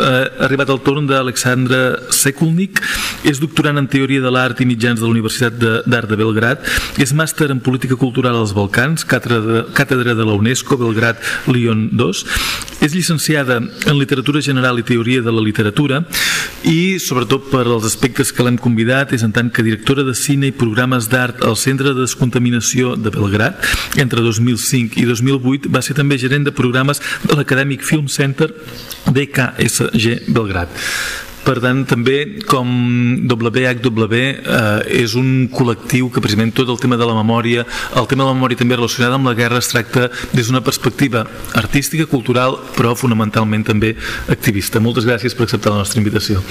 ha arribat el torn d'Alexandra Sekulnik. És doctorant en Teoria de l'Art i Mitjans de la Universitat d'Art de, de Belgrat. És màster en Política Cultural als Balcans, càtedra, càtedra de la UNESCO, Belgrat, Lyon 2. És llicenciada en Literatura General i Teoria de la Literatura i, sobretot per als aspectes que l'hem convidat, és en tant que directora de cine i programes d'art al Centre de Descontaminació de Belgrat. Entre 2005 i 2008 va ser també gerent de programes de l'Acadèmic Film Center DKS G. Belgrat. Per tant, també com WHW eh, és un col·lectiu que precisament tot el tema de la memòria, el tema de la memòria també relacionada amb la guerra es tracta des d'una perspectiva artística, cultural, però fonamentalment també activista. Moltes gràcies per acceptar la nostra invitació.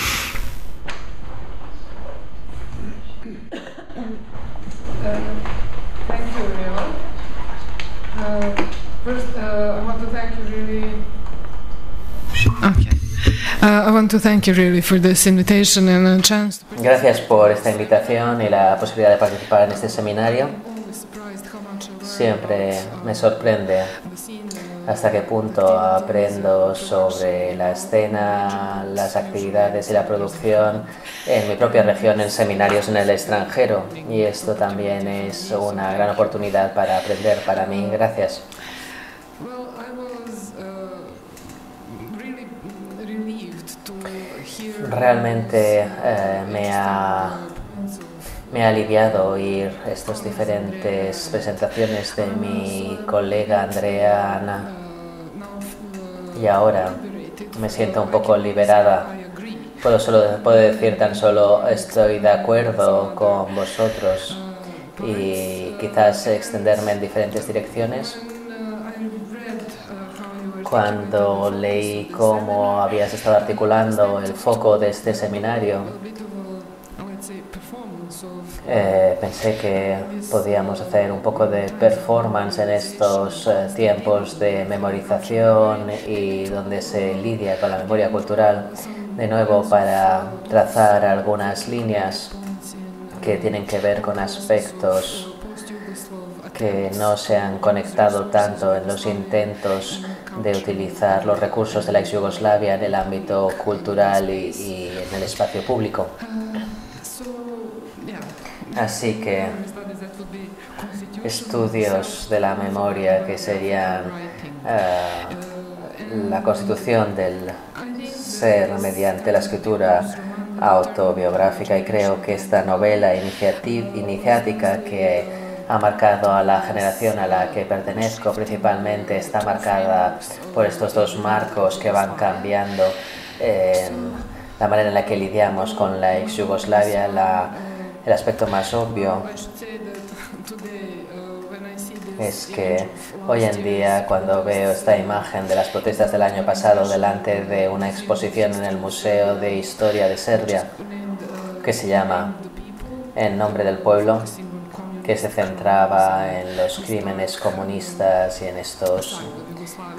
Gracias por esta invitación y la posibilidad de participar en este seminario. Siempre me sorprende hasta qué punto aprendo sobre la escena, las actividades y la producción en mi propia región, en seminarios en el extranjero. Y esto también es una gran oportunidad para aprender para mí. Gracias. Realmente eh, me, ha, me ha aliviado oír estas diferentes presentaciones de mi colega Andrea Ana y ahora me siento un poco liberada. Puedo, solo, puedo decir tan solo estoy de acuerdo con vosotros y quizás extenderme en diferentes direcciones. Cuando leí cómo habías estado articulando el foco de este seminario, eh, pensé que podíamos hacer un poco de performance en estos eh, tiempos de memorización y donde se lidia con la memoria cultural, de nuevo para trazar algunas líneas que tienen que ver con aspectos que no se han conectado tanto en los intentos de utilizar los recursos de la ex Yugoslavia en el ámbito cultural y, en el espacio público. Así que estudios de la memoria que serían eh, la constitución del ser mediante la escritura autobiográfica y creo que esta novela iniciática que ha marcado a la generación a la que pertenezco principalmente, está marcada por estos dos marcos que van cambiando la manera en la que lidiamos con la ex Yugoslavia, el aspecto más obvio es que hoy en día cuando veo esta imagen de las protestas del año pasado delante de una exposición en el Museo de Historia de Serbia que se llama En nombre del pueblo, que se centraba en los crímenes comunistas y en estos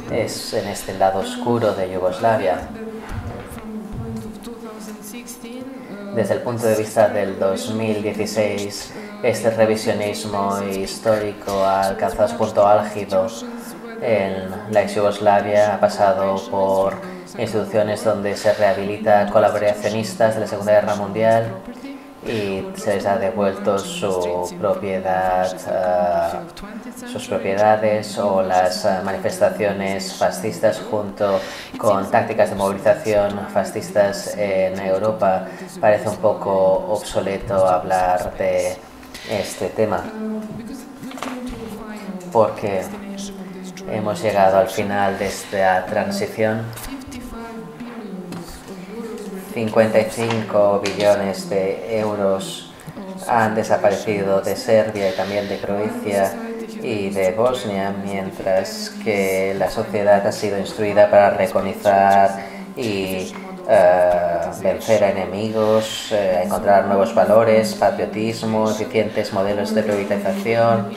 es en este lado oscuro de Yugoslavia. Desde el punto de vista del 2016, este revisionismo histórico ha alcanzado su punto álgido en la ex Yugoslavia, ha pasado por instituciones donde se rehabilita colaboracionistas de la Segunda Guerra Mundial y se les ha devuelto su propiedad, ah, sus propiedades o las ah, manifestaciones fascistas junto con tácticas de movilización fascistas en Europa. Parece un poco obsoleto hablar de este tema porque hemos llegado al final de esta transición 55 billones de euros han desaparecido de Serbia y también de Croacia y de Bosnia, mientras que la sociedad ha sido instruida para reconocer y eh, vencer a enemigos, eh, encontrar nuevos valores, patriotismo, eficientes modelos de privatización,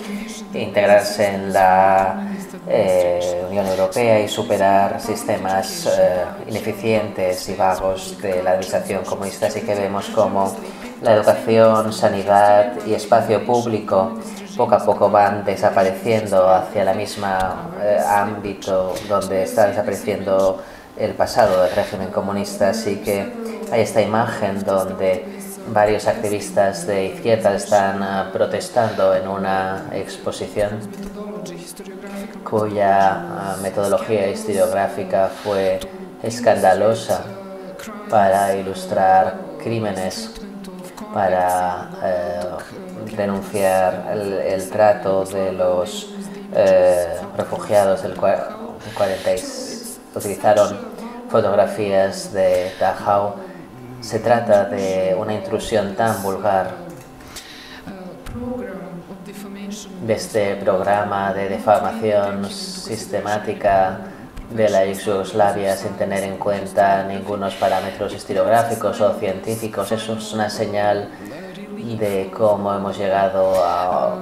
integrarse en la eh, Unión Europea y superar sistemas eh, ineficientes y vagos de la administración comunista. Así que vemos como la educación, sanidad y espacio público poco a poco van desapareciendo hacia la misma eh, ámbito donde está desapareciendo el pasado del régimen comunista. Así que hay esta imagen donde varios activistas de izquierda están ah, protestando en una exposición cuya ah, metodología historiográfica fue escandalosa para ilustrar crímenes, para eh, denunciar el, trato de los eh, refugiados del 46. Utilizaron fotografías de Dachau. Se trata de una intrusión tan vulgar de este programa de defamación sistemática de la Yugoslavia sin tener en cuenta ningunos parámetros historiográficos o científicos. Eso es una señal de cómo hemos llegado a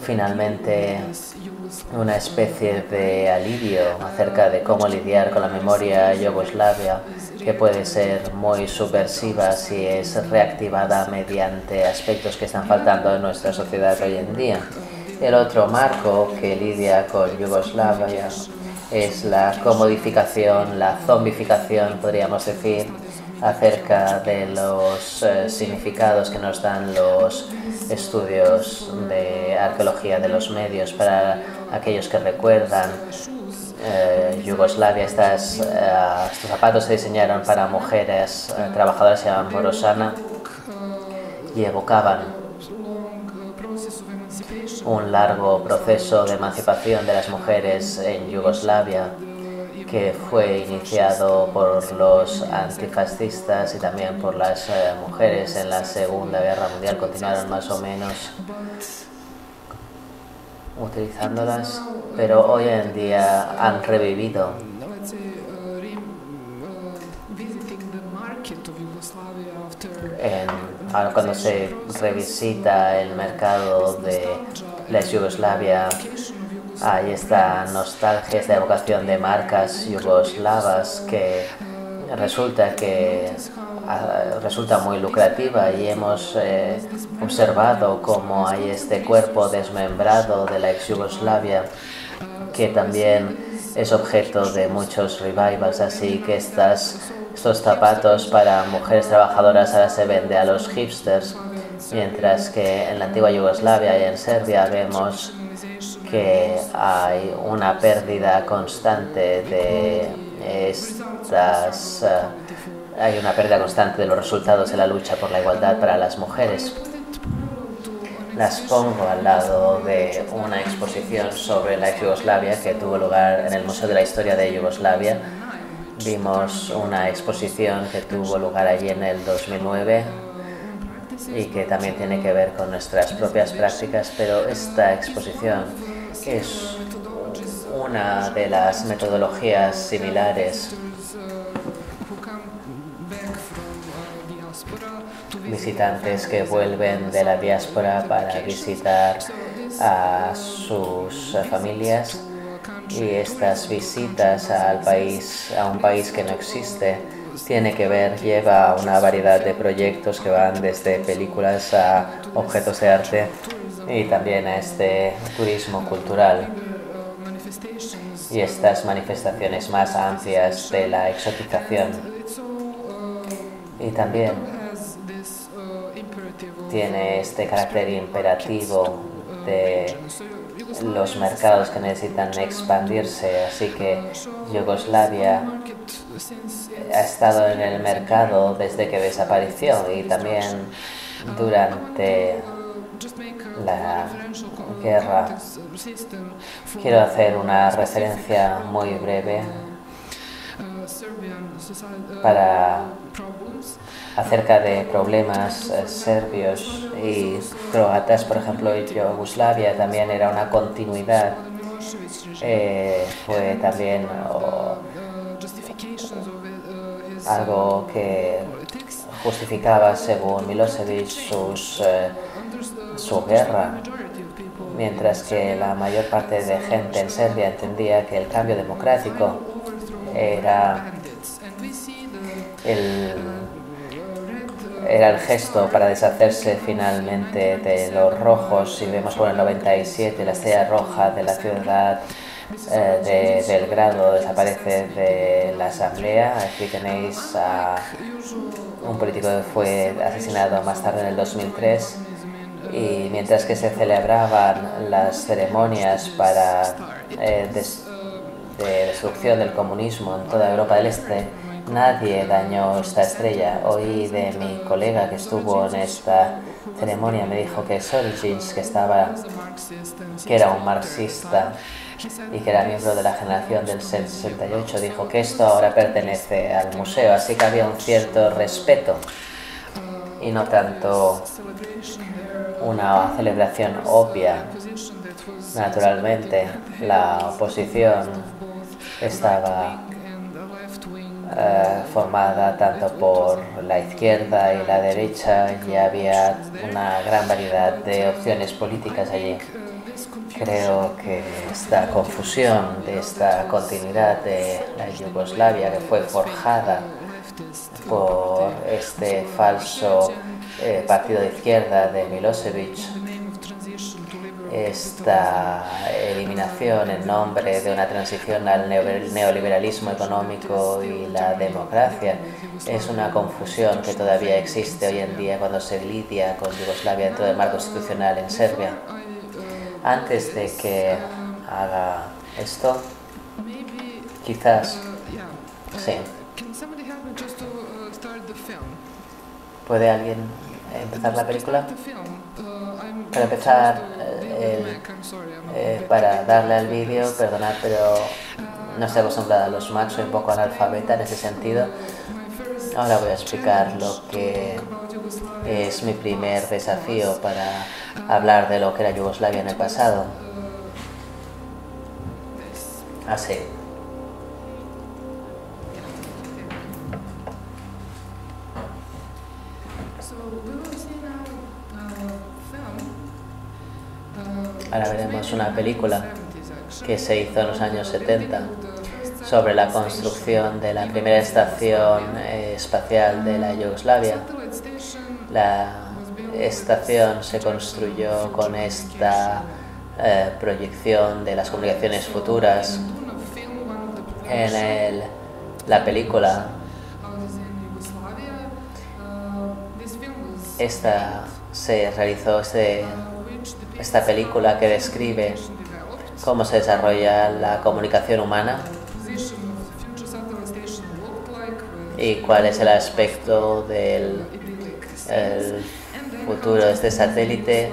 finalmente una especie de alivio acerca de cómo lidiar con la memoria yugoslavia que puede ser muy subversiva si es reactivada mediante aspectos que están faltando en nuestra sociedad hoy en día. El otro marco que lidia con Yugoslavia es la comodificación, la zombificación, podríamos decir, acerca de los eh, significados que nos dan los estudios de arqueología de los medios para aquellos que recuerdan eh, Yugoslavia. Estas, eh, estos zapatos se diseñaron para mujeres trabajadoras, se llaman Borosana, y evocaban un largo proceso de emancipación de las mujeres en Yugoslavia que fue iniciado por los antifascistas y también por las eh, mujeres en la Segunda Guerra Mundial. Continuaron más o menos utilizándolas, pero hoy en día han revivido. ahora cuando se revisita el mercado de la Yugoslavia hay esta nostalgia, esta evocación de marcas yugoslavas que resulta que ah, resulta muy lucrativa y hemos eh, observado cómo hay este cuerpo desmembrado de la ex Yugoslavia que también es objeto de muchos revivals, así que estas, estos zapatos para mujeres trabajadoras ahora se venden a los hipsters, mientras que en la antigua Yugoslavia y en Serbia vemos que hay una pérdida constante de estas eh, hay una pérdida constante de los resultados de la lucha por la igualdad para las mujeres. Las pongo al lado de una exposición sobre la Yugoslavia que tuvo lugar en el Museo de la Historia de Yugoslavia. Vimos una exposición que tuvo lugar allí en el 2009 y que también tiene que ver con nuestras propias prácticas, pero esta exposición es una de las metodologías similares. Visitantes que vuelven de la diáspora para visitar a sus familias y estas visitas al país, a un país que no existe, tiene que ver, lleva una variedad de proyectos que van desde películas a objetos de arte y también a este turismo cultural y estas manifestaciones más amplias de la exotización. Y también tiene este carácter imperativo de los mercados que necesitan expandirse, así que Yugoslavia ha estado en el mercado desde que desapareció y también durante la guerra. Quiero hacer una referencia muy breve para acerca de problemas eh, serbios y croatas, por ejemplo, Yugoslavia también era una continuidad. Eh, fue también algo que justificaba, según Milosevic, sus, eh, su guerra, mientras que la mayor parte de gente en Serbia entendía que el cambio democrático era el gesto para deshacerse finalmente de los rojos. Si vemos por el 97 la estrella roja de la ciudad eh, de Belgrado desaparece de la asamblea. Aquí tenéis a un político fue asesinado más tarde en el 2003 y mientras que se celebraban las ceremonias para eh, de destrucción del comunismo en toda Europa del Este, nadie dañó esta estrella. Oí de mi colega que estuvo en esta ceremonia, me dijo que Solzhenitsyn, que estaba, que era un marxista y que era miembro de la generación del 68, dijo que esto ahora pertenece al museo, así que había un cierto respeto y no tanto una celebración obvia. Naturalmente, la oposición estaba eh, formada tanto por la izquierda y la derecha y había una gran variedad de opciones políticas allí. Creo que esta confusión de esta continuidad de la Yugoslavia que fue forjada por este falso eh, partido de izquierda de Milosevic esta eliminación en nombre de una transición al neoliberalismo económico y la democracia es una confusión que todavía existe hoy en día cuando se lidia con Yugoslavia dentro del marco constitucional en Serbia. Antes de que haga esto, quizás, sí. ¿Puede alguien empezar la película? Para empezar, eh, eh, para darle al vídeo, perdonad, pero no estoy acostumbrada a los Macs, soy un poco analfabeta en ese sentido. Ahora voy a explicar lo que es mi primer desafío para hablar de lo que era Yugoslavia en el pasado. Así. Ahora veremos una película que se hizo en los años 70 sobre la construcción de la primera estación eh, espacial de la Yugoslavia. La estación se construyó con esta eh, proyección de las comunicaciones futuras. En la película, esta se realizó este esta película que describe cómo se desarrolla la comunicación humana y cuál es el aspecto del futuro de este satélite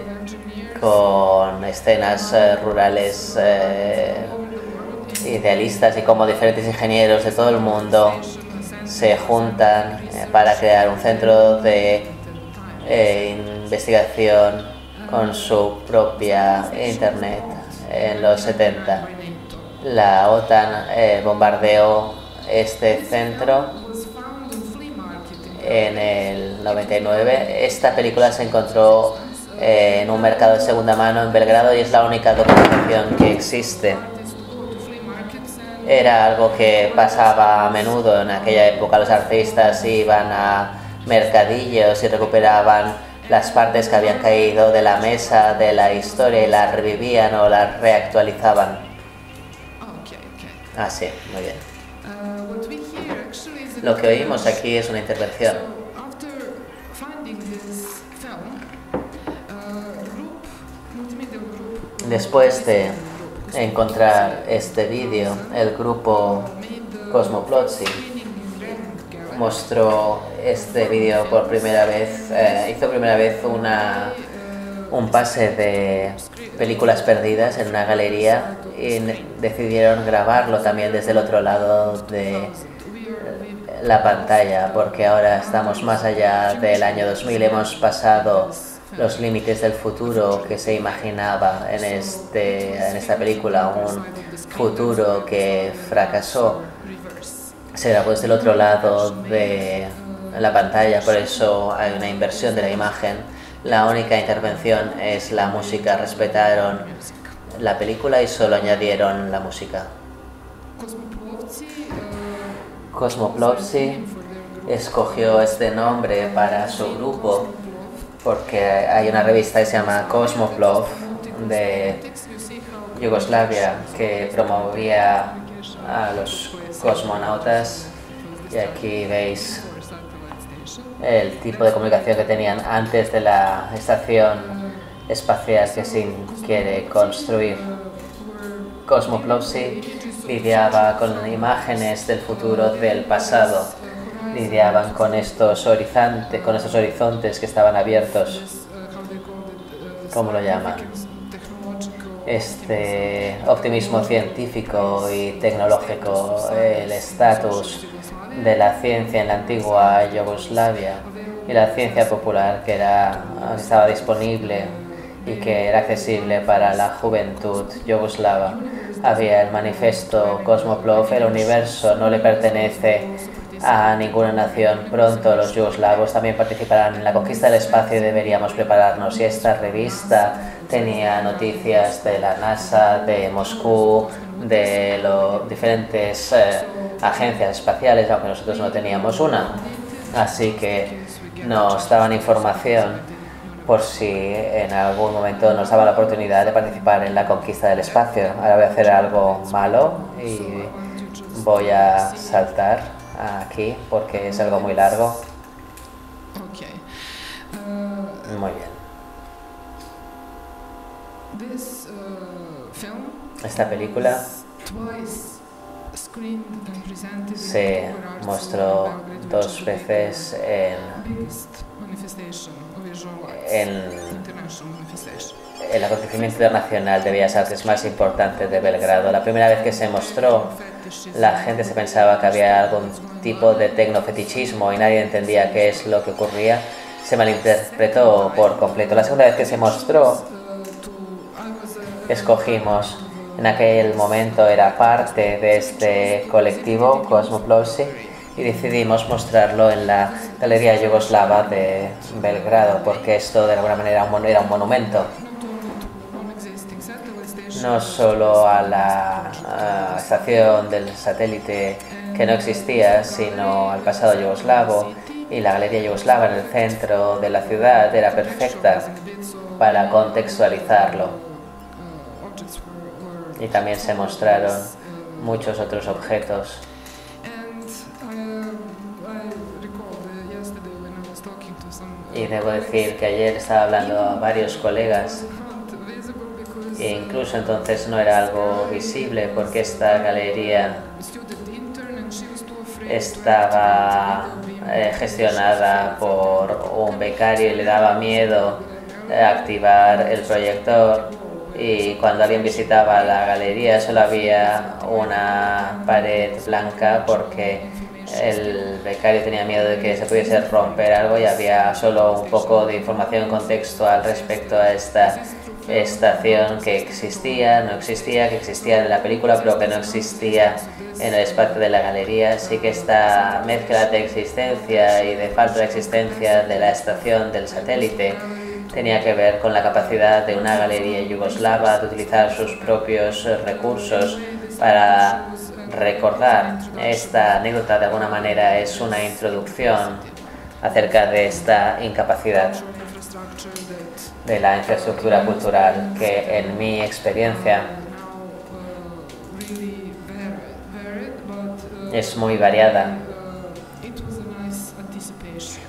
con escenas eh, rurales eh, idealistas y cómo diferentes ingenieros de todo el mundo se juntan eh, para crear un centro de investigación con su propia internet en los 70. La OTAN bombardeó este centro en el 99. Esta película se encontró eh, en un mercado de segunda mano en Belgrado y es la única documentación que existe. Era algo que pasaba a menudo en aquella época. Los artistas iban a mercadillos y recuperaban las partes que habían caído de la mesa de la historia y las revivían o las reactualizaban. Ah, sí, muy bien. Lo que oímos aquí es una intervención. Después de encontrar este vídeo, el grupo Cosmoplotzi mostró este vídeo por primera vez, eh, hizo primera vez una, un pase de películas perdidas en una galería y decidieron grabarlo también desde el otro lado de la pantalla porque ahora estamos más allá del año 2000, hemos pasado los límites del futuro que se imaginaba en, este, en esta película, un futuro que fracasó. Se grabó desde el otro lado de la pantalla, por eso hay una inversión de la imagen. La única intervención es la música, respetaron la película y solo añadieron la música. Cosmoplopsy escogió este nombre para su grupo porque hay una revista que se llama Cosmoplov de Yugoslavia que promovía a los cosmonautas y aquí veis el tipo de comunicación que tenían antes de la estación espacial que se quiere construir. Cosmoplovsi lidiaba con imágenes del futuro del pasado, lidiaban con estos horizontes, con estos horizontes que estaban abiertos. ¿Cómo lo llaman? Este optimismo científico y tecnológico, el estatus de la ciencia en la antigua Yugoslavia y la ciencia popular que era, estaba disponible y que era accesible para la juventud yugoslava. Había el manifiesto Cosmoplov, el universo no le pertenece a ninguna nación. Pronto los yugoslavos también participarán en la conquista del espacio y deberíamos prepararnos. Y esta revista tenía noticias de la NASA, de Moscú, de los diferentes eh, agencias espaciales, aunque nosotros no teníamos una. Así que nos daban información por si en algún momento nos daba la oportunidad de participar en la conquista del espacio. Ahora voy a hacer algo malo y voy a saltar aquí porque es algo muy largo. Muy bien. Esta película se mostró dos veces en, el acontecimiento internacional de Bellas Artes más importante de Belgrado. La primera vez que se mostró, la gente se pensaba que había algún tipo de tecnofetichismo y nadie entendía qué es lo que ocurría. Se malinterpretó por completo. La segunda vez que se mostró, escogimos en aquel momento era parte de este colectivo Cosmoplosi y decidimos mostrarlo en la Galería Yugoslava de Belgrado porque esto de alguna manera era un monumento no solo a la estación del satélite que no existía, sino al pasado yugoslavo y la Galería Yugoslava en el centro de la ciudad era perfecta para contextualizarlo y también se mostraron muchos otros objetos. Y debo decir que ayer estaba hablando a varios colegas e incluso entonces no era algo visible porque esta galería estaba eh, gestionada por un becario y le daba miedo activar el proyector. Y cuando alguien visitaba la galería solo había una pared blanca porque el becario tenía miedo de que se pudiese romper algo y había solo un poco de información contextual respecto a esta estación que existía, no existía, que existía en la película pero que no existía en el espacio de la galería. Así que esta mezcla de existencia y de falta de existencia de la estación del satélite tenía que ver con la capacidad de una galería yugoslava de utilizar sus propios recursos para recordar. Esta anécdota de alguna manera es una introducción acerca de esta incapacidad de la infraestructura cultural que en mi experiencia es muy variada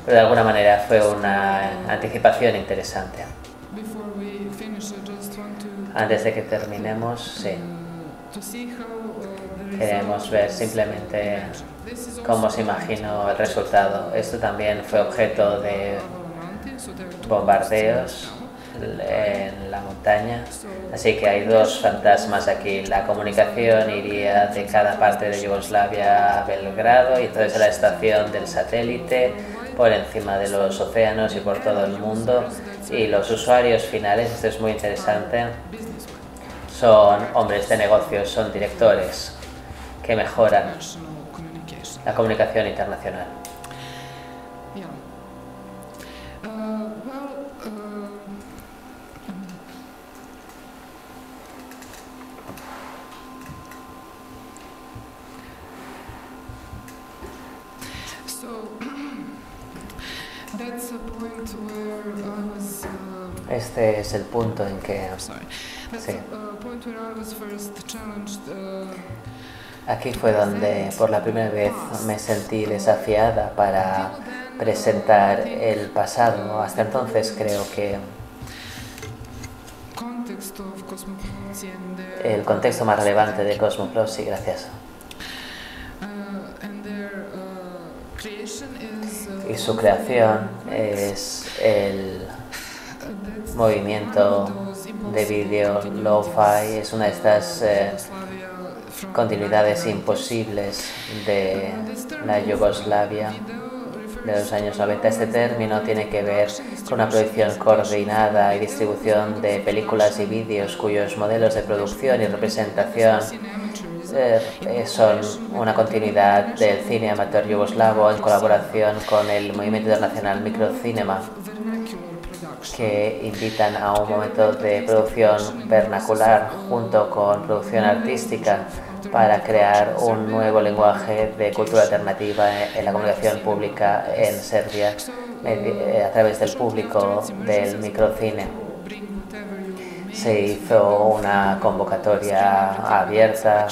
pero de alguna manera fue una anticipación interesante. Antes de que terminemos, sí. Queremos ver simplemente cómo se imaginó el resultado. Esto también fue objeto de bombardeos en la montaña. Así que hay dos fantasmas aquí. La comunicación iría de cada parte de Yugoslavia a Belgrado y entonces la estación del satélite por encima de los océanos y por todo el mundo. Y los usuarios finales, esto es muy interesante, son hombres de negocios, son directores que mejoran la comunicación internacional. Este es el punto en que Sí. Aquí fue donde por la primera vez me sentí desafiada para presentar el pasado. Hasta entonces creo que el contexto más relevante de Cosmoplos, sí, gracias. Y su creación es el movimiento de vídeo lo-fi, es una de estas eh, continuidades imposibles de la Yugoslavia de los años 90. Este término tiene que ver con una producción coordinada y distribución de películas y vídeos cuyos modelos de producción y representación eh, son una continuidad del cine amateur yugoslavo en colaboración con el movimiento internacional Microcinema que invitan a un momento de producción vernacular junto con producción artística para crear un nuevo lenguaje de cultura alternativa en la comunicación pública en Serbia eh, a través del público del microcine. Se hizo una convocatoria abierta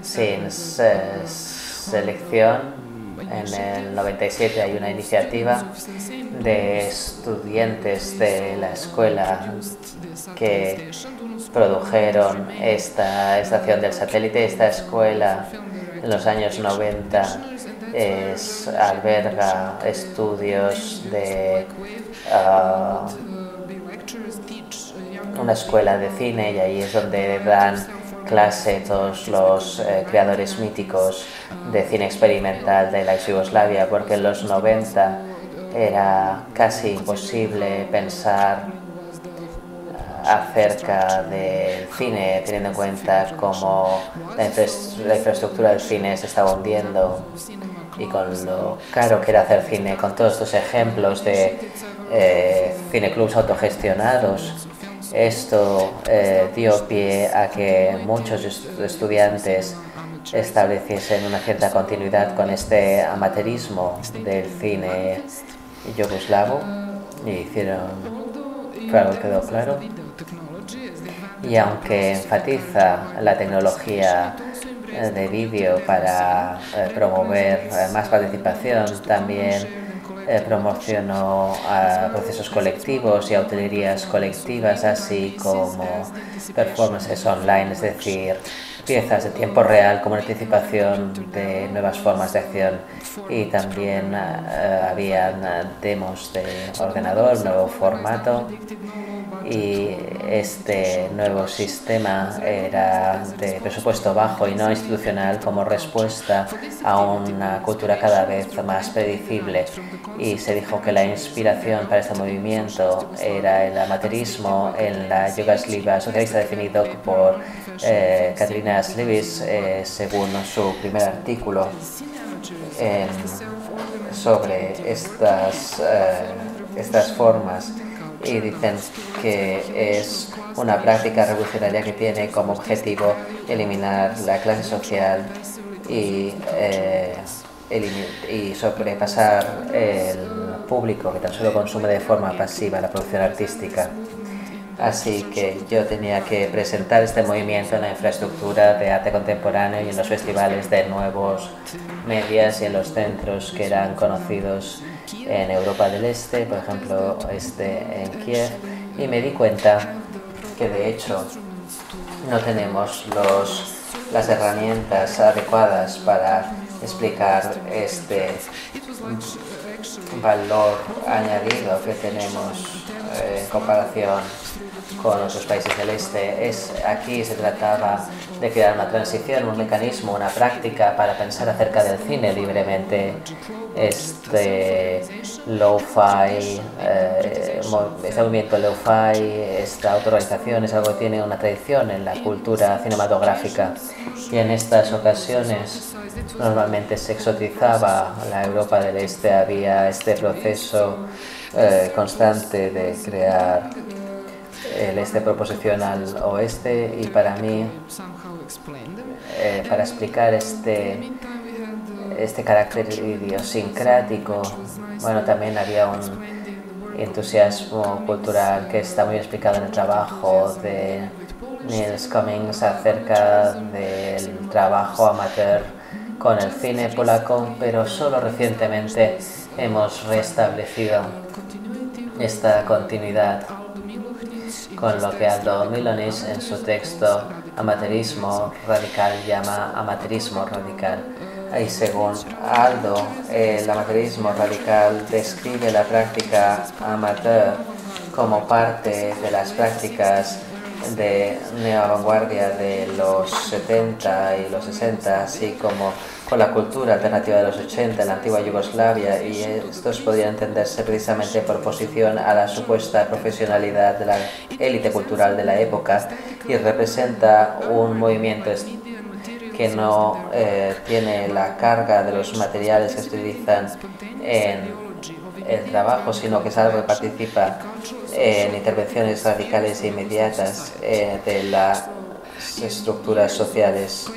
sin selección. En el 97 hay una iniciativa de estudiantes de la escuela que produjeron esta estación del satélite. Esta escuela en los años 90 es, alberga estudios de ah, una escuela de cine y ahí es donde dan clase todos los eh, creadores míticos de cine experimental de la ex Yugoslavia, porque en los 90 era casi imposible pensar acerca del cine, teniendo en cuenta cómo la, infraestructura del cine se estaba hundiendo y con lo caro que era hacer cine, con todos estos ejemplos de eh, cineclubs autogestionados. Esto eh, dio pie a que muchos estudiantes estableciesen una cierta continuidad con este amateurismo del cine yugoslavo y hicieron, claro, quedó claro, y aunque enfatiza la tecnología eh, de vídeo para eh, promover eh, más participación, también promocionó procesos colectivos y a colectivas, así como performances online, es decir, piezas de tiempo real como anticipación de nuevas formas de acción. Y también habían demos de ordenador, nuevo formato. Y este nuevo sistema era de presupuesto bajo y no institucional como respuesta a una cultura cada vez más predecible. Y se dijo que la inspiración para este movimiento era el amateurismo en la Yugoslavia socialista definido por eh, Slivis eh, según su primer artículo sobre estas, eh, estas formas y dicen que es una práctica revolucionaria que tiene como objetivo eliminar la clase social y, eh, y sobrepasar el público que tan solo consume de forma pasiva la producción artística. Así que yo tenía que presentar este movimiento en la infraestructura de arte contemporáneo y en los festivales de nuevos medias y en los centros que eran conocidos en Europa del Este, por ejemplo, este en Kiev, y me di cuenta que de hecho no tenemos los, las herramientas adecuadas para explicar este valor añadido que tenemos eh, en comparación con otros países del este. Es, aquí se trataba de crear una transición, un mecanismo, una práctica para pensar acerca del cine libremente. Este lo-fi, eh, este movimiento lo-fi, esta autorganización es algo que tiene una tradición en la cultura cinematográfica y en estas ocasiones normalmente se exotizaba la Europa del Este, había este proceso eh, constante de crear el este proposición al oeste y para mí, eh, para explicar este, este carácter idiosincrático, bueno, también había un entusiasmo cultural que está muy explicado en el trabajo de Nils Cummings acerca del trabajo amateur con el cine polaco, pero solo recientemente hemos restablecido esta continuidad con lo que Aldo Milonis en su texto Amateurismo Radical llama amateurismo radical. Y según Aldo, el amateurismo radical describe la práctica amateur como parte de las prácticas de neovanguardia de los 70 y los 60, así como con la cultura alternativa de los 80 en la antigua Yugoslavia, y estos podrían entenderse precisamente por oposición a la supuesta profesionalidad de la élite cultural de la época y representa un movimiento que no eh, tiene la carga de los materiales que se utilizan en el trabajo, sino que que participa en intervenciones radicales e inmediatas eh, de las estructuras sociales.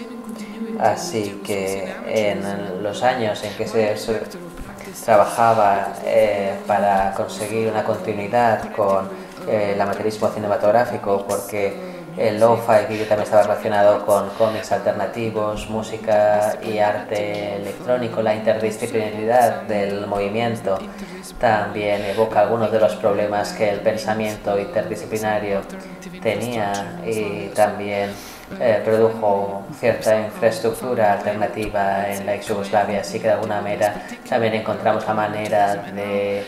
Así que en los años en que se trabajaba eh, para conseguir una continuidad con eh, el amateurismo cinematográfico, porque el lo-fi que también estaba relacionado con cómics alternativos, música y arte electrónico, la interdisciplinaridad del movimiento también evoca algunos de los problemas que el pensamiento interdisciplinario tenía y también eh, produjo cierta infraestructura alternativa en la ex Yugoslavia, así que de alguna manera también encontramos la manera de,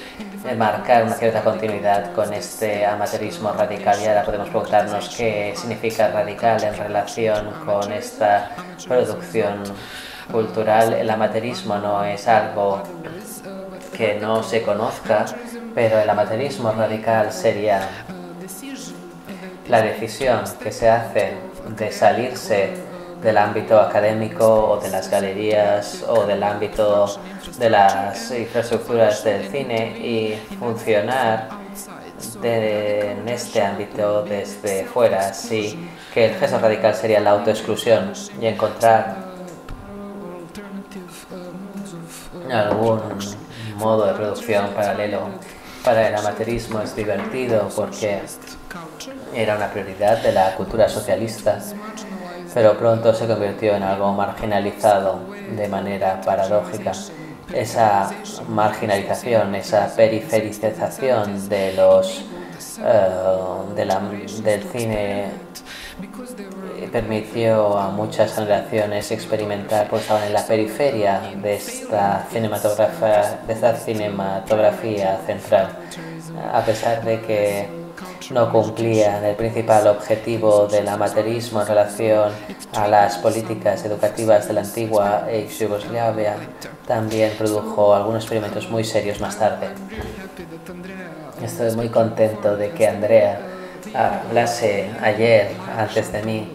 marcar una cierta continuidad con este amateurismo radical y ahora podemos preguntarnos qué significa radical en relación con esta producción cultural. El amateurismo no es algo que no se conozca, pero el amateurismo radical sería la decisión que se hace de salirse del ámbito académico o de las galerías o del ámbito de las infraestructuras del cine y funcionar en este ámbito desde fuera. Así que el gesto radical sería la autoexclusión y encontrar algún modo de producción paralelo para el amateurismo es divertido porque era una prioridad de la cultura socialista, pero pronto se convirtió en algo marginalizado de manera paradójica. Esa marginalización, esa periferización de los, eh, del cine permitió a muchas generaciones experimentar, pues en la periferia de esta cinematografía, de esta cinematografía central, a pesar de que no cumplían el principal objetivo del amateurismo en relación a las políticas educativas de la antigua ex Yugoslavia, también produjo algunos experimentos muy serios más tarde. Estoy muy contento de que Andrea hablase ayer antes de mí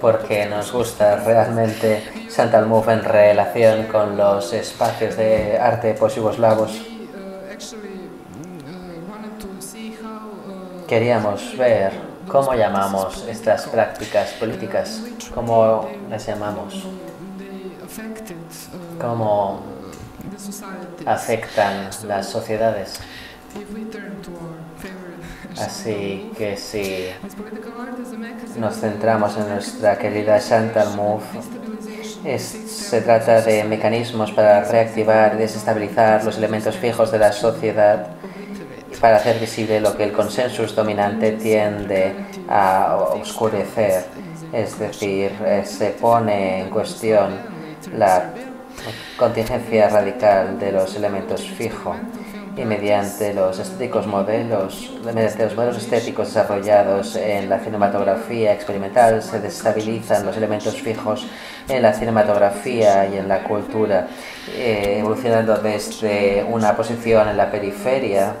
porque nos gusta realmente Santalmuf en relación con los espacios de arte post-yugoslavos queríamos ver cómo llamamos estas prácticas políticas, cómo las llamamos, cómo afectan las sociedades. Así que si nos centramos en nuestra querida Chantal Mouffe, se trata de mecanismos para reactivar y desestabilizar los elementos fijos de la sociedad para hacer visible lo que el consenso dominante tiende a oscurecer, es decir, eh, se pone en cuestión la contingencia radical de los elementos fijos y mediante los estéticos modelos, mediante los modelos estéticos desarrollados en la cinematografía experimental se destabilizan los elementos fijos en la cinematografía y en la cultura, eh, evolucionando desde una posición en la periferia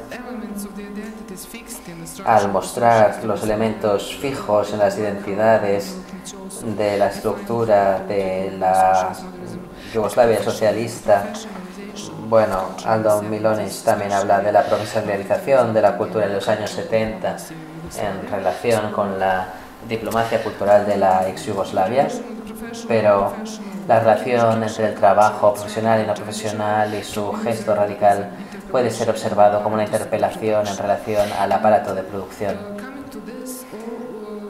al mostrar los elementos fijos en las identidades de la estructura de la Yugoslavia socialista, bueno, Aldo Milonis también habla de la profesionalización de la cultura en los años 70 en relación con la diplomacia cultural de la ex Yugoslavia, pero la relación entre el trabajo profesional y no profesional y su gesto radical puede ser observado como una interpelación en relación al aparato de producción.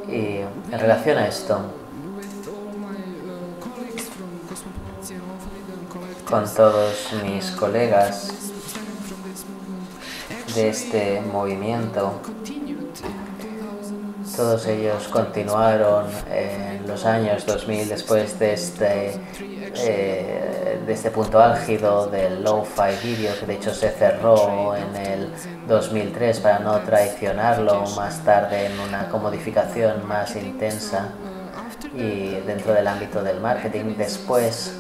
Y En relación a esto, con todos mis colegas de este movimiento, todos ellos continuaron en los años 2000 después de este, eh, de este punto álgido del low-fi video que de hecho se cerró en el 2003 para no traicionarlo más tarde en una comodificación más intensa y dentro del ámbito del marketing. Después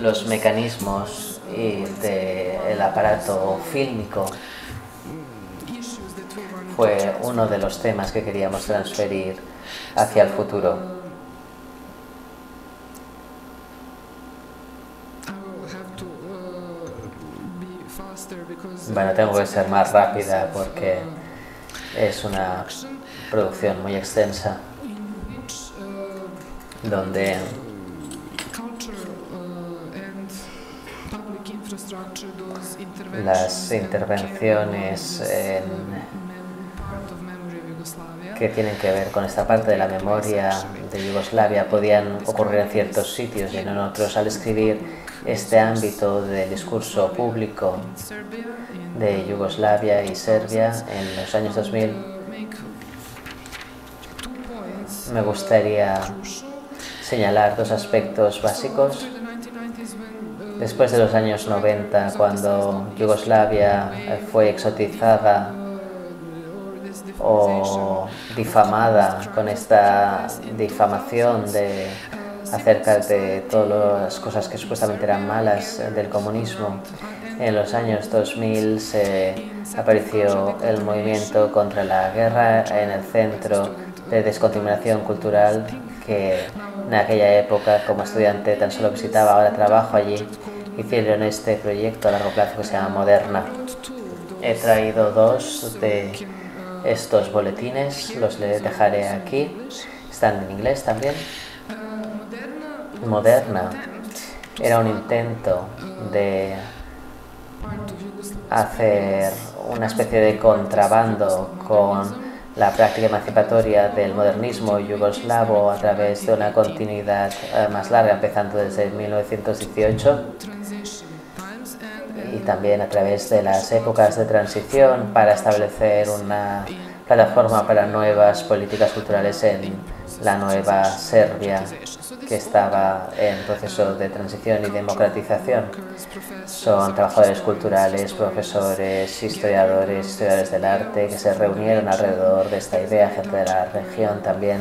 los mecanismos y del aparato fílmico fue uno de los temas que queríamos transferir hacia el futuro. Bueno, tengo que ser más rápida porque es una producción muy extensa donde las intervenciones en que tienen que ver con esta parte de la memoria de Yugoslavia podían ocurrir en ciertos sitios y no en otros. Al escribir este ámbito del discurso público de Yugoslavia y Serbia en los años 2000, me gustaría señalar dos aspectos básicos. Después de los años 90, cuando Yugoslavia fue exotizada o difamada con esta difamación de acerca de todas las cosas que supuestamente eran malas del comunismo. En los años 2000 se apareció el movimiento contra la guerra en el centro de descontaminación cultural que en aquella época como estudiante tan solo visitaba, ahora trabajo allí, hicieron este proyecto a largo plazo que se llama Moderna. He traído dos de estos boletines, los dejaré aquí, están en inglés también. Moderna. Era un intento de hacer una especie de contrabando con la práctica emancipatoria del modernismo yugoslavo a través de una continuidad eh, más larga, empezando desde 1918 y también a través de las épocas de transición para establecer una plataforma para nuevas políticas culturales en la nueva Serbia que estaba en proceso de transición y democratización. Son trabajadores culturales, profesores, historiadores, historiadores del arte que se reunieron alrededor de esta idea, gente de la región también.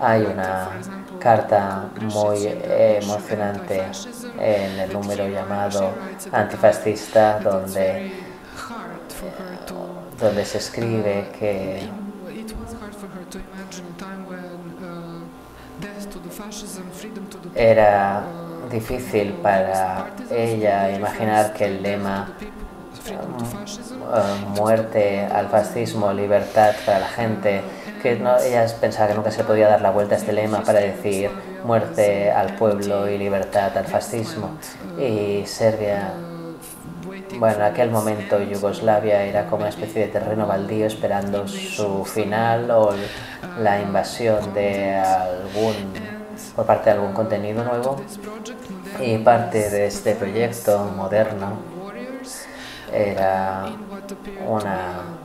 Hay una carta muy emocionante en el número llamado Antifascista donde, donde se escribe que era difícil para ella imaginar que el lema um, muerte al fascismo, libertad para la gente, que no, ella pensaba que nunca se podía dar la vuelta a este lema para decir muerte al pueblo y libertad al fascismo. Y Serbia, bueno, en aquel momento Yugoslavia era como una especie de terreno baldío esperando su final o la invasión de algún por parte de algún contenido nuevo y parte de este proyecto moderno era una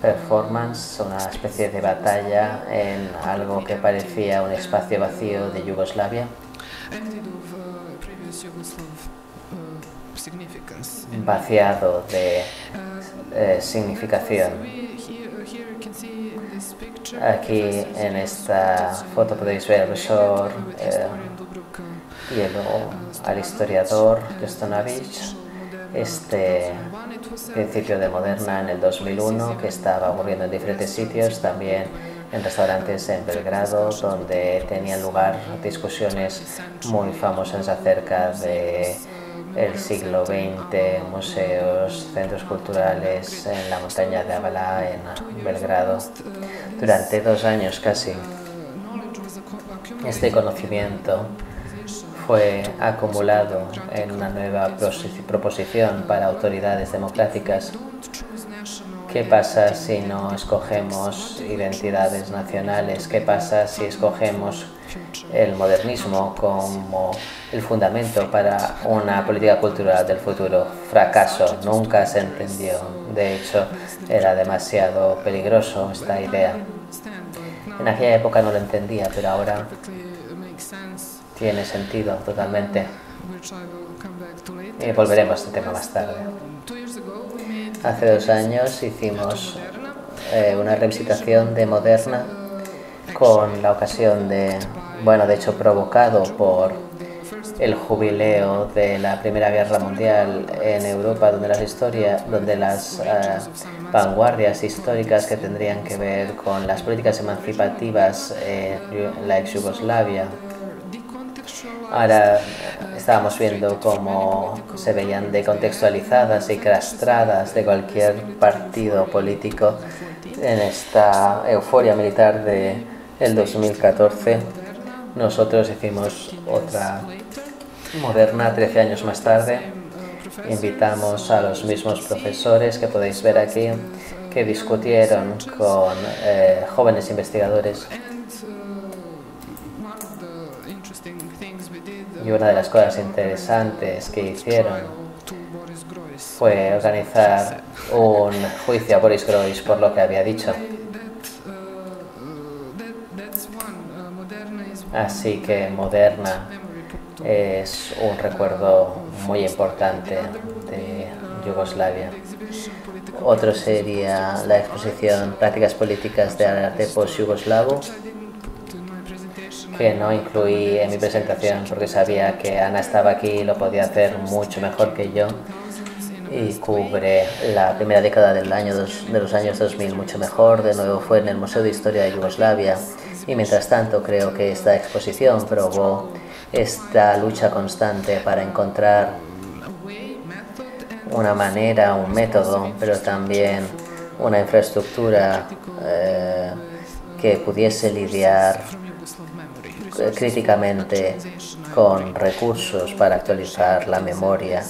performance, una especie de batalla en algo que parecía un espacio vacío de Yugoslavia. Vaciado de eh, significación. Aquí en esta foto podéis ver al profesor eh, y al historiador Jostonovic este principio de Moderna en el 2001 que estaba ocurriendo en diferentes sitios, también en restaurantes en Belgrado, donde tenían lugar discusiones muy famosas acerca de el siglo XX, museos, centros culturales en la montaña de Avala, en Belgrado, durante dos años casi. Este conocimiento fue acumulado en una nueva proposición para autoridades democráticas ¿Qué pasa si no escogemos identidades nacionales? ¿Qué pasa si escogemos el modernismo como el fundamento para una política cultural del futuro? Fracaso, nunca se entendió. De hecho, era demasiado peligroso esta idea. En aquella época no lo entendía, pero ahora tiene sentido totalmente. Y volveremos a este tema más tarde. Hace dos años hicimos eh, una revisitación de Moderna con la ocasión de, bueno, de hecho provocado por el jubileo de la Primera Guerra Mundial en Europa, donde las historias, donde las eh, vanguardias históricas que tendrían que ver con las políticas emancipativas en la ex Yugoslavia Ahora estábamos viendo cómo se veían decontextualizadas y castradas de cualquier partido político en esta euforia militar de el 2014. Nosotros hicimos otra moderna 13 años más tarde. Invitamos a los mismos profesores que podéis ver aquí que discutieron con eh, jóvenes investigadores Y una de las cosas interesantes que hicieron fue organizar un juicio a Boris Groys por lo que había dicho. Así que Moderna es un recuerdo muy importante de Yugoslavia. Otro sería la exposición Prácticas Políticas de Arte Post-Yugoslavo que no incluí en mi presentación porque sabía que Ana estaba aquí y lo podía hacer mucho mejor que yo y cubre la primera década del año de los años 2000 mucho mejor. De nuevo fue en el Museo de Historia de Yugoslavia y mientras tanto creo que esta exposición probó esta lucha constante para encontrar una manera, un método, pero también una infraestructura eh, que pudiese lidiar críticamente con recursos para actualizar la memoria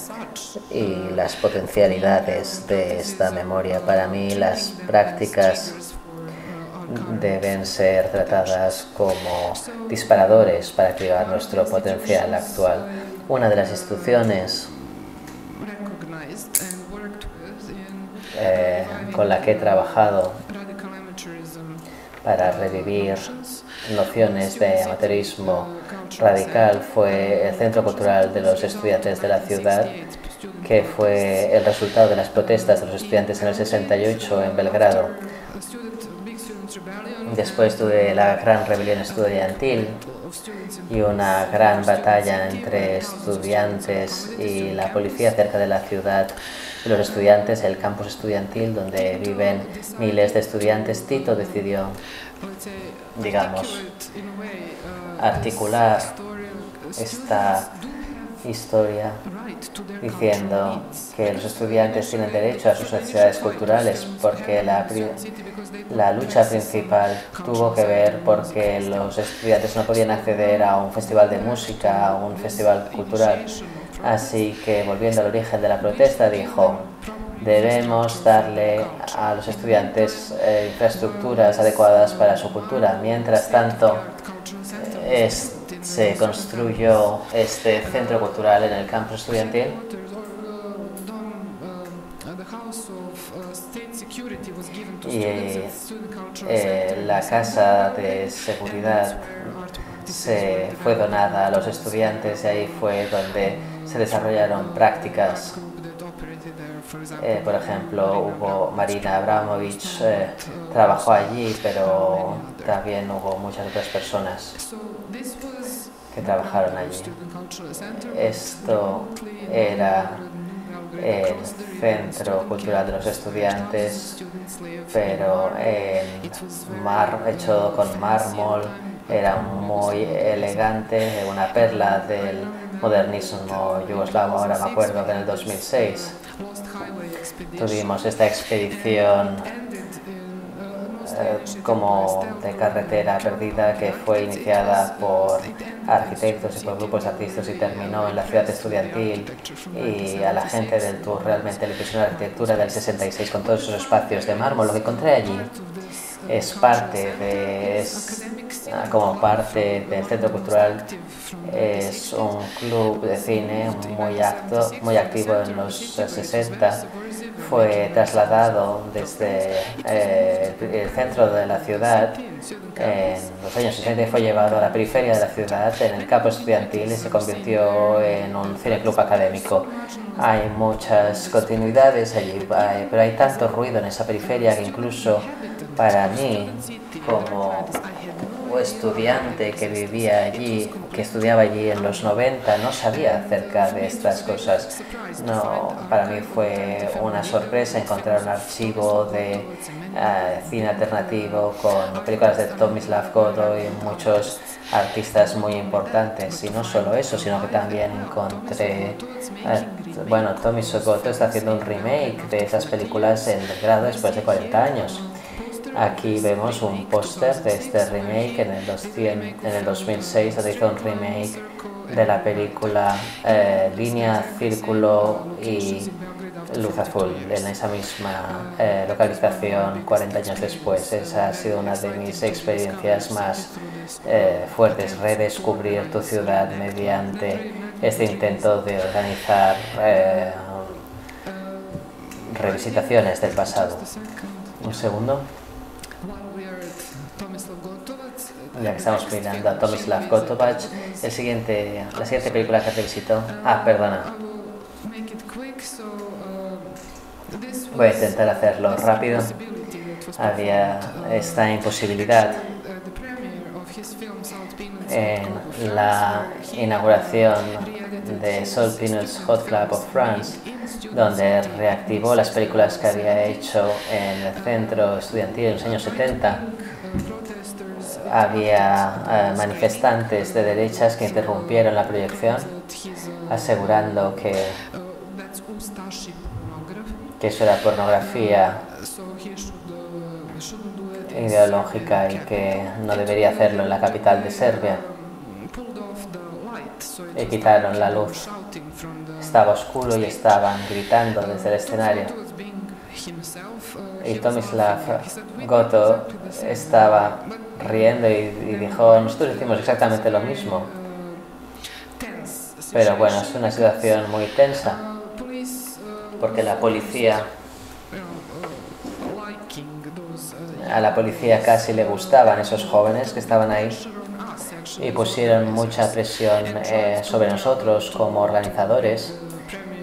y las potencialidades de esta memoria. Para mí las prácticas deben ser tratadas como disparadores para activar nuestro potencial actual. Una de las instituciones eh, con la que he trabajado para revivir nociones de amateurismo radical fue el Centro Cultural de los Estudiantes de la Ciudad, que fue el resultado de las protestas de los estudiantes en el 68 en Belgrado. Después de la gran rebelión estudiantil y una gran batalla entre estudiantes y la policía cerca de la ciudad de los estudiantes, el campus estudiantil donde viven miles de estudiantes, Tito decidió digamos, articular esta historia diciendo que los estudiantes tienen derecho a sus actividades culturales porque la, la lucha principal tuvo que ver porque los estudiantes no podían acceder a un festival de música, a un festival cultural. Así que volviendo al origen de la protesta dijo, debemos darle a los estudiantes eh, infraestructuras adecuadas para su cultura. Mientras tanto, eh, se construyó este centro cultural en el campus estudiantil. Y eh, la casa de seguridad se fue donada a los estudiantes y ahí fue donde se desarrollaron prácticas eh, por ejemplo, hubo Marina Abramovich, eh, trabajó allí, pero también hubo muchas otras personas que trabajaron allí. Esto era el centro cultural de los estudiantes, pero en mar, hecho con mármol, era muy elegante, una perla del modernismo yugoslavo. Ahora me acuerdo que en el 2006 tuvimos esta expedición eh, como de carretera perdida que fue iniciada por arquitectos y por grupos de artistas y terminó en la ciudad estudiantil y a la gente del tour realmente le puso la arquitectura del 66 con todos esos espacios de mármol. Lo que encontré allí es parte de, como parte del Centro Cultural, es un club de cine muy, acto, muy activo en los 60. Fue trasladado desde eh, el centro de la ciudad en los años 60 y fue llevado a la periferia de la ciudad en el campo estudiantil y se convirtió en un cine club académico. Hay muchas continuidades allí, pero hay tanto ruido en esa periferia que incluso para mí, como estudiante que vivía allí, que estudiaba allí en los 90, no sabía acerca de estas cosas. No, para mí fue una sorpresa encontrar un archivo de eh, cine alternativo con películas de Tomislav Godoy y muchos artistas muy importantes. Y no solo eso, sino que también encontré, eh, bueno, Tomislav Godoy está haciendo un remake de esas películas en grado después de 40 años. Aquí vemos un póster de este remake en el, en el 2006 se hizo un remake de la película eh, Línea, Círculo y Luz Azul en esa misma eh, localización 40 años después. Esa ha sido una de mis experiencias más eh, fuertes, redescubrir tu ciudad mediante este intento de organizar revisitaciones del pasado. Un segundo. Ya que estamos mirando a Tomislav siguiente, la siguiente película que revisitó. Ah, perdona. Voy a intentar hacerlo rápido. Había esta imposibilidad en la inauguración de Sol Pinu's Hot Club of France, donde reactivó las películas que había hecho en el centro estudiantil en los años 70 había eh, manifestantes de derechas que interrumpieron la proyección, asegurando que, que eso era pornografía ideológica y que no debería hacerlo en la capital de Serbia. Y quitaron la luz. Estaba oscuro y estaban gritando desde el escenario. Y Tomislav Goto estaba riendo y, dijo, nosotros hicimos exactamente lo mismo. Pero bueno, es una situación muy tensa, porque la policía, a la policía casi le gustaban esos jóvenes que estaban ahí y pusieron mucha presión eh, sobre nosotros como organizadores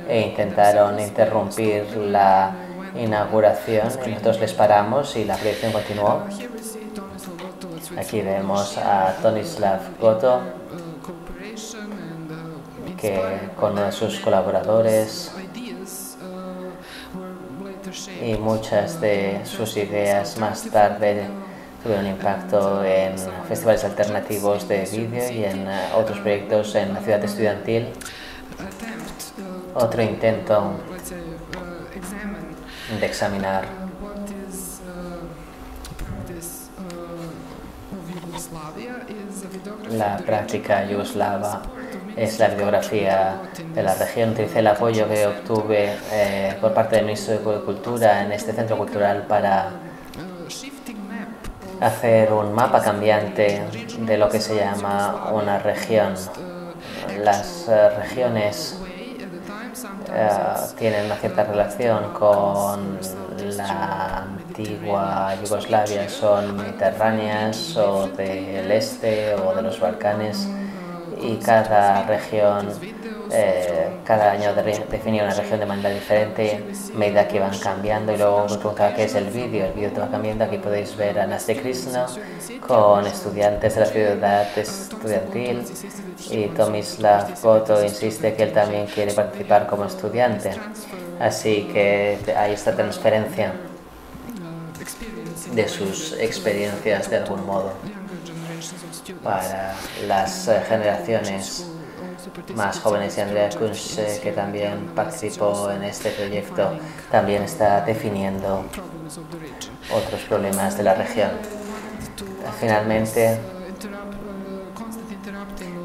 e intentaron interrumpir la inauguración y nosotros les paramos y la proyección continuó. Aquí vemos a Tonislav Goto, que con sus colaboradores y muchas de sus ideas más tarde tuvieron impacto en festivales alternativos de vídeo y en eh, otros proyectos en la ciudad estudiantil. Otro intento de examinar la práctica yugoslava es la videografía de la región. Utilicé el apoyo que obtuve eh, por parte del Ministro de Cultura en este centro cultural para hacer un mapa cambiante de lo que se llama una región. Las eh, regiones eh, tienen una cierta relación con la antigua Yugoslavia, son mediterráneas o del este o de los Balcanes. Y cada región, eh, cada año definía una región de manera diferente, medida que van cambiando y luego me preguntaba qué es el vídeo, el vídeo te va cambiando, aquí podéis ver a Nasty Krishna con estudiantes de la ciudad estudiantil y Tomislav Goto insiste que él también quiere participar como estudiante, así que hay esta transferencia de sus experiencias de algún modo para las generaciones más jóvenes y Andrea Kunze, que también participó en este proyecto, también está definiendo otros problemas de la región. Finalmente,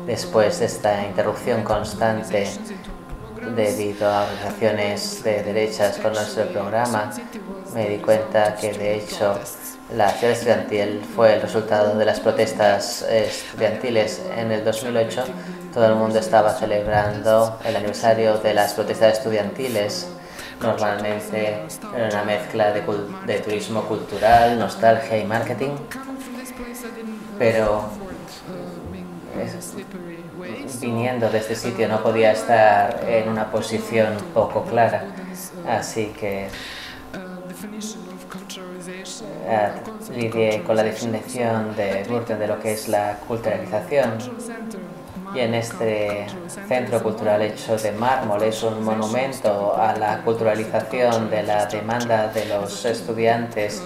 después de esta interrupción constante debido a organizaciones de derechas con nuestro programa, me di cuenta que de hecho la acción estudiantil fue el resultado de las protestas estudiantiles en el 2008. Todo el mundo estaba celebrando el aniversario de las protestas estudiantiles. Normalmente era una mezcla de turismo cultural, nostalgia y marketing. Pero viniendo de este sitio no podía estar en una posición poco clara. Así que eh, lidié con la definición de Burton de lo que es la culturalización. Y en este centro cultural hecho de mármol es un monumento a la culturalización de la demanda de los estudiantes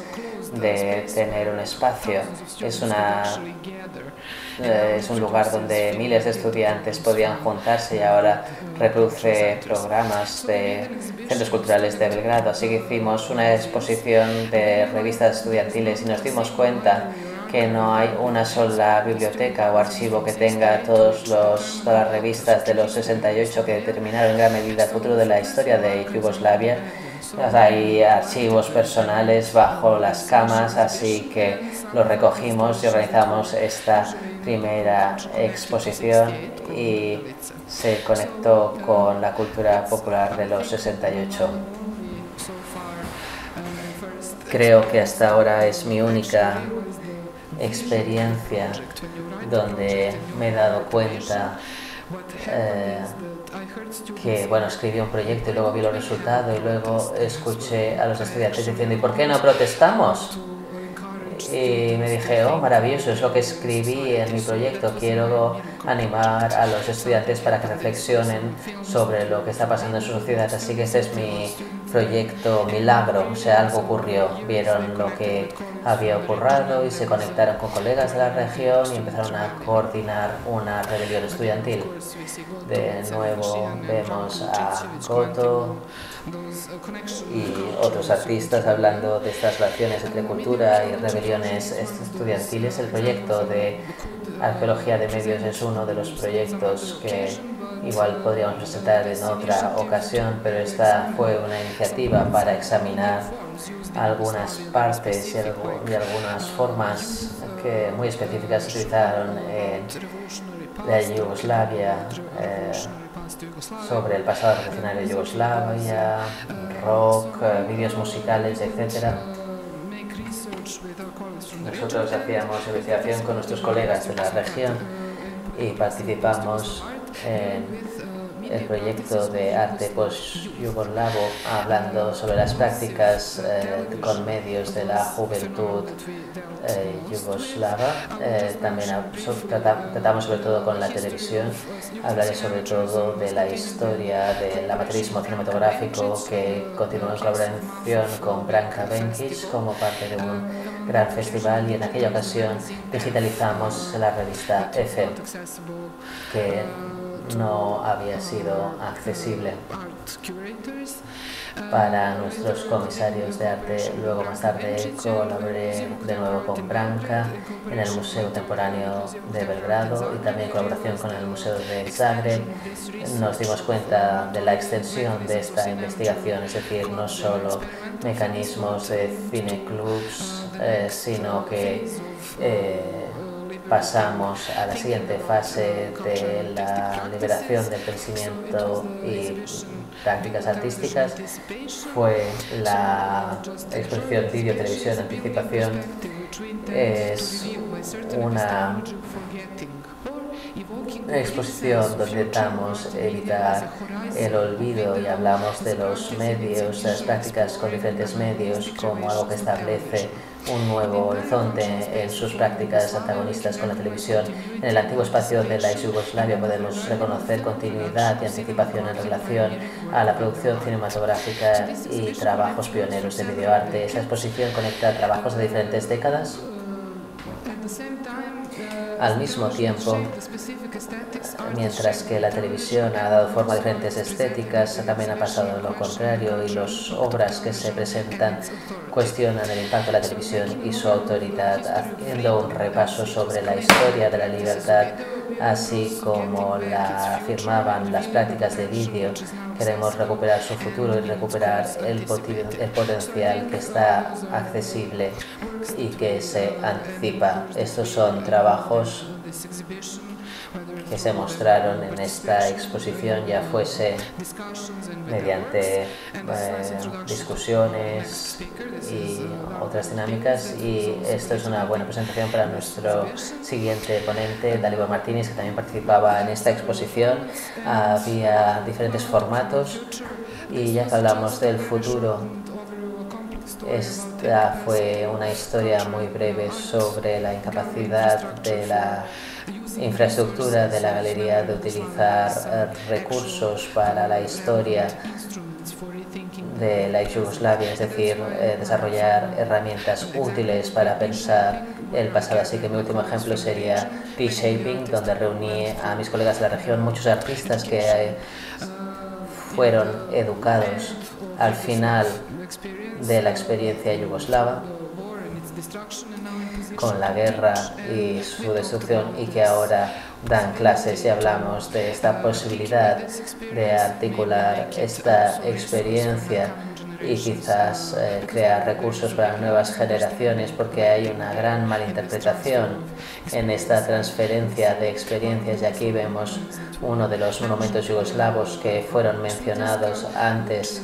de tener un espacio. Es, una, eh, es un lugar donde miles de estudiantes podían juntarse y ahora reproduce programas de centros culturales de Belgrado. Así que hicimos una exposición de revistas estudiantiles y nos dimos cuenta que no hay una sola biblioteca o archivo que tenga todos los, todas las revistas de los 68 que determinaron en gran medida el futuro de la historia de Yugoslavia hay archivos personales bajo las camas, así que los recogimos y organizamos esta primera exposición y se conectó con la cultura popular de los 68. Creo que hasta ahora es mi única experiencia donde me he dado cuenta eh, que bueno, escribí un proyecto y luego vi los resultados y luego escuché a los estudiantes diciendo ¿y por qué no protestamos? Y me dije, oh, maravilloso, es lo que escribí en mi proyecto. Quiero animar a los estudiantes para que reflexionen sobre lo que está pasando en su sociedad. Así que este es mi proyecto milagro, o sea, algo ocurrió. Vieron lo que había ocurrido y se conectaron con colegas de la región y empezaron a coordinar una rebelión estudiantil. De nuevo vemos a Goto y otros artistas hablando de estas relaciones entre cultura y rebeliones estudiantiles. El proyecto de arqueología de medios es uno de los proyectos que igual podríamos presentar en otra ocasión, pero esta fue una iniciativa para examinar algunas partes y, algunas formas que muy específicas se utilizaron en la Yugoslavia. Eh, sobre el pasado regional de Yugoslavia, rock, eh, vídeos musicales, etc. Nosotros hacíamos investigación con nuestros colegas de la región y participamos en el proyecto de arte post-yugoslavo hablando sobre las prácticas eh, con medios de la juventud eh, yugoslava. Eh, también tratamos sobre todo con la televisión. Hablaré sobre todo de la historia del amateurismo cinematográfico que continúa en colaboración con Branka Benkic como parte de un gran festival y en aquella ocasión digitalizamos la revista EFE que no había sido accesible para nuestros comisarios de arte. Luego más tarde colaboré de nuevo con Branca en el Museo Contemporáneo de Belgrado y también colaboración con el Museo de Zagreb. Nos dimos cuenta de la extensión de esta investigación, es decir, no solo mecanismos de cineclubs, eh, sino que eh, pasamos a la siguiente fase de la liberación del pensamiento y prácticas artísticas. Fue la exposición Vídeo, Televisión, Anticipación. Es una exposición donde intentamos evitar el olvido y hablamos de los medios, las prácticas con diferentes medios como algo que establece un nuevo horizonte en sus prácticas antagonistas con la televisión. En el antiguo espacio de la ex Yugoslavia podemos reconocer continuidad y anticipación en relación a la producción cinematográfica y trabajos pioneros de videoarte. Esa exposición conecta trabajos de diferentes décadas Al mismo tiempo, mientras que la televisión ha dado forma a diferentes estéticas, también ha pasado lo contrario y las obras que se presentan cuestionan el impacto de la televisión y su autoridad, haciendo un repaso sobre la historia de la libertad, así como la afirmaban las prácticas de vídeo. Queremos recuperar su futuro y recuperar el, el potencial que está accesible y que se anticipa. Estos son trabajos que se mostraron en esta exposición, ya fuese mediante eh, discusiones y otras dinámicas. Y esto es una buena presentación para nuestro siguiente ponente, Dalibor Martínez, que también participaba en esta exposición. Había diferentes formatos y ya que hablamos del futuro esta fue una historia muy breve sobre la incapacidad de la infraestructura de la galería de utilizar eh, recursos para la historia de la Yugoslavia, es decir, eh, desarrollar herramientas útiles para pensar el pasado. Así que mi último ejemplo sería P-Shaping, donde reuní a mis colegas de la región, muchos artistas que eh, fueron educados al final de la experiencia yugoslava con la guerra y su destrucción y que ahora dan clases y hablamos de esta posibilidad de articular esta experiencia y quizás eh, crear recursos para nuevas generaciones porque hay una gran malinterpretación en esta transferencia de experiencias y aquí vemos uno de los monumentos yugoslavos que fueron mencionados antes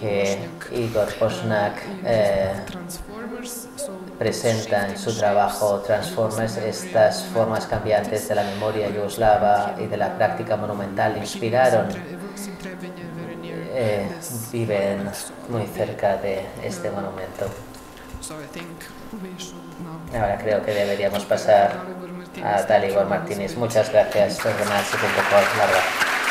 que Igor Posnak eh, presenta en su trabajo Transformers estas formas cambiantes de la memoria yugoslava y de la práctica monumental inspiraron eh, viven muy cerca de este monumento. Ahora creo que deberíamos pasar a Dalibor Martínez. Muchas gracias, por la